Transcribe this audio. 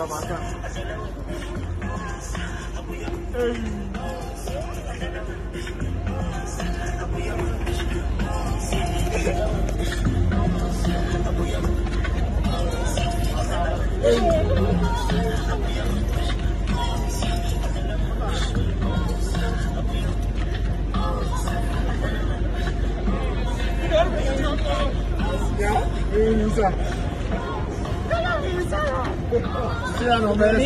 udah masak 这样怎么背的